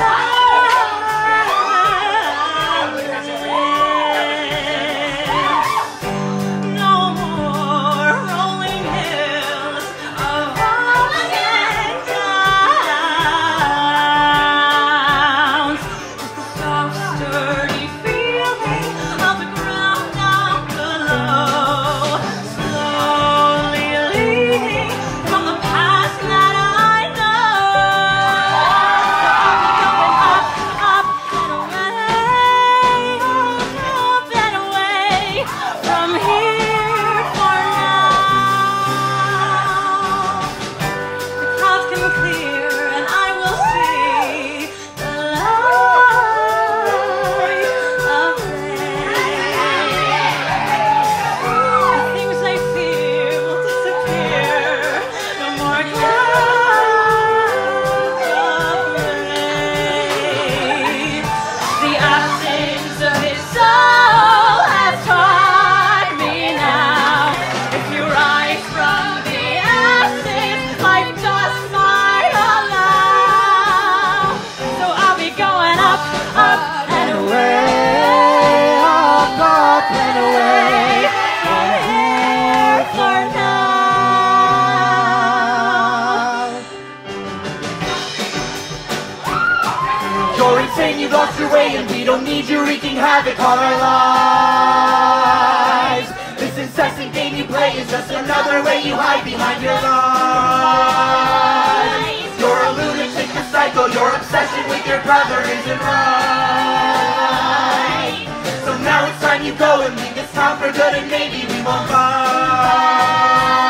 감사합니다. From here You're you lost your way, and we don't need you wreaking havoc on our lives. This incessant game you play is just another way you hide behind your lies. You're a lunatic, a psycho, your obsession with your brother isn't right. So now it's time you go and leave this town for good, and maybe we won't fight.